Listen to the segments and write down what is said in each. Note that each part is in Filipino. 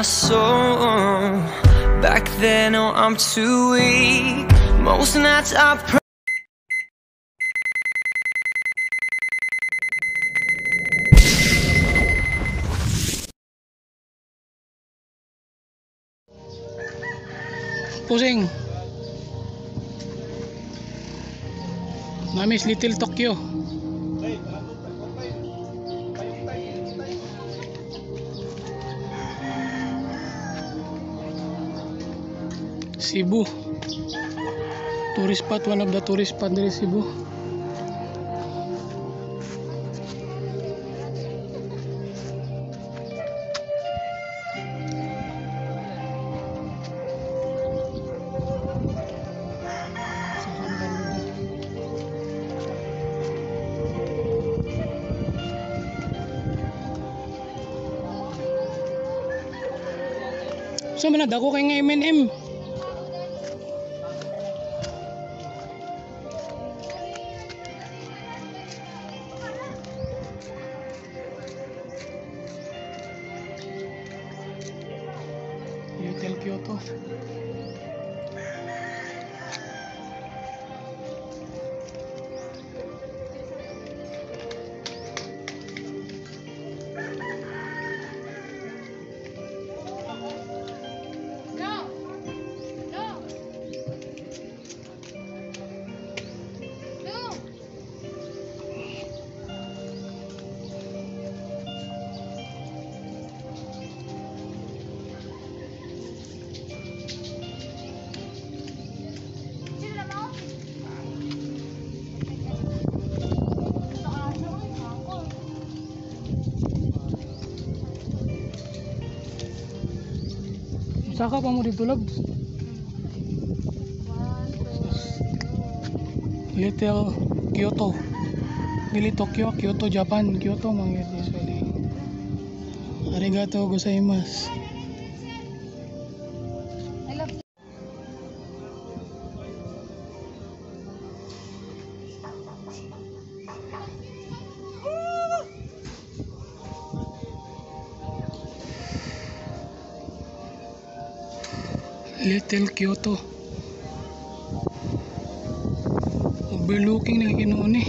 my soul. Back then, oh, I'm too weak. Most nights I pray. Pusing. Namis Little Tokyo. Cebu. Tourist spot, one of the tourist spot dari Cebu. So man dako kay nga M&M. Hotel Kyoto. Saka pa mo dito lobs. Little Kyoto. Dili Tokyo, Kyoto, Japan. Kyoto mangyay usually. Arigato gozaimasu. Little Kyoto. Overlooking na kinuon eh.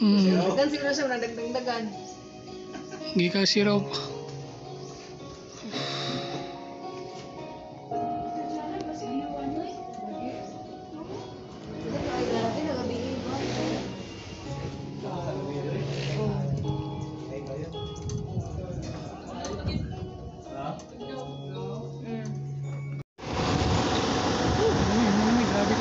Hmm. Dagan siguro siya nagdagdagan. Gi ka sirop. Dali, dali, grabe